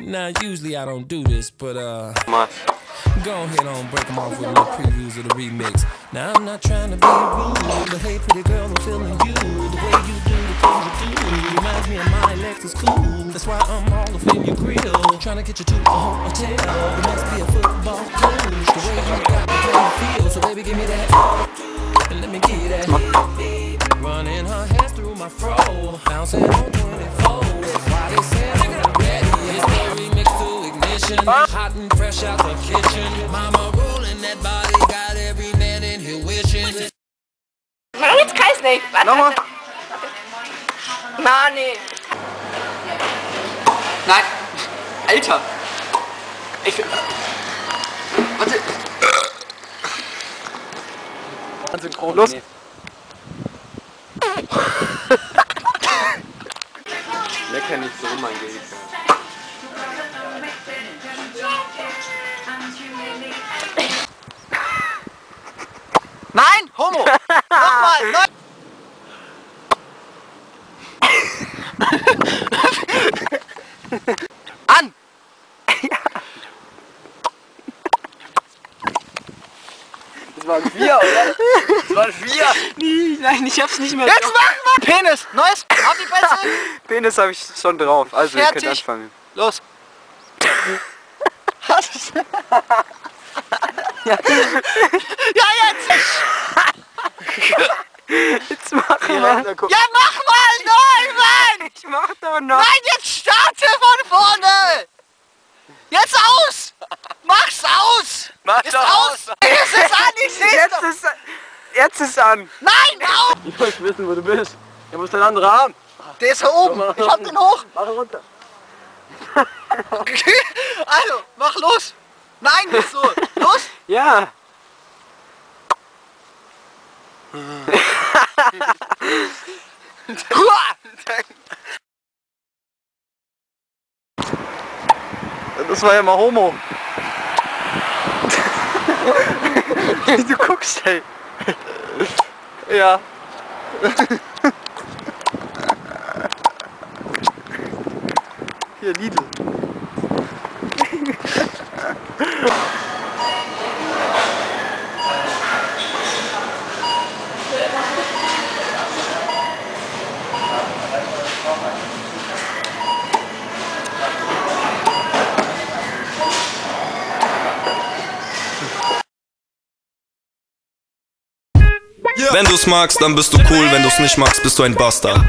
Now, usually I don't do this, but uh, go ahead on break them off with little previews of the remix. Now, I'm not trying to be rude, but hey, pretty girl, I'm feeling you. The way you do the things you do reminds me of my Lexus cool. That's why I'm all up in your grill, trying to get you to a hotel. It must be a football coach. The way you got me playing field, so baby, give me that. And let me you that. Running her hands through my fro, bouncing on hot and fresh out the kitchen. Mama rolling that body, got every man in here wishing. Mach jetzt Kreis nicht. Warte, Na, nee. Nein. Alter. Ich. Warte. Synchron. Los. Lecker Homo! Nochmal, nein! An! Das waren vier, oder? Das waren vier. Nee, nein, ich hab's nicht mehr. Jetzt mach mal! Penis! Neues! Hab die Beste! Penis habe ich schon drauf. Also, ihr könnt Fertig. anfangen. Los! Ja. ja! Jetzt mach Ja, mach mal! Nein, Mann! Ich mach doch noch. Nein, jetzt starte von vorne! Jetzt aus! Mach's aus! Mach Ist doch aus! Es ist an, ich seh's Jetzt doch! ist, jetzt ist an. Nein, auf! Ich möchte wissen, wo du bist. Er muss den anderen haben. Der ist hier oben! Ich hab den hoch! Mach runter. Also, mach los! Nein, nicht so! Los! Ja. Das war ja mal Homo. du guckst, ey. Ja. Hier, Lidl. Wenn du's magst, dann bist du cool, wenn du's nicht magst, bist du ein Bastard.